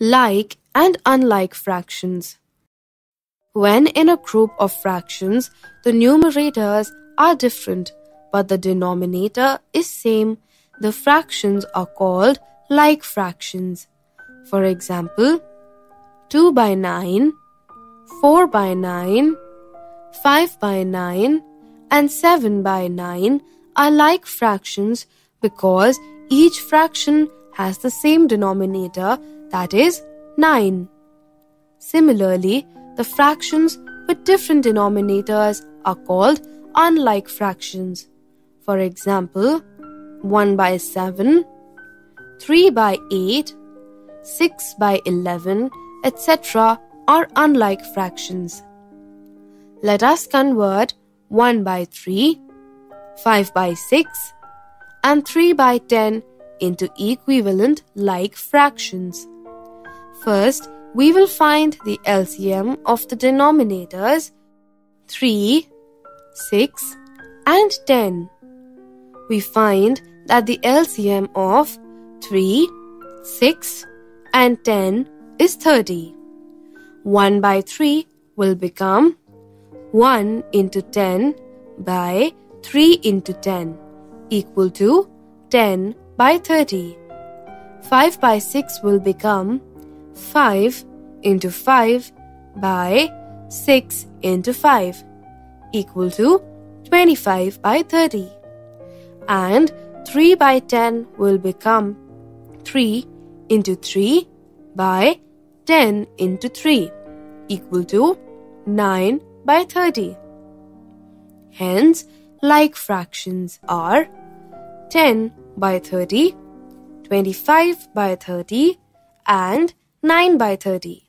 like and unlike fractions. When in a group of fractions, the numerators are different but the denominator is same, the fractions are called like fractions. For example, 2 by 9, 4 by 9, 5 by 9, and 7 by 9 are like fractions because each fraction has the same denominator that is 9. Similarly, the fractions with different denominators are called unlike fractions. For example, 1 by 7, 3 by 8, 6 by 11, etc. are unlike fractions. Let us convert 1 by 3, 5 by 6, and 3 by 10 into equivalent like fractions. First, we will find the LCM of the denominators 3, 6, and 10. We find that the LCM of 3, 6, and 10 is 30. 1 by 3 will become 1 into 10 by 3 into 10 equal to 10 by 30. 5 by 6 will become 5 into 5 by 6 into 5 equal to 25 by 30. And 3 by 10 will become 3 into 3 by 10 into 3 equal to 9 by 30. Hence, like fractions are 10 by 30, 25 by 30 and 9 by 30.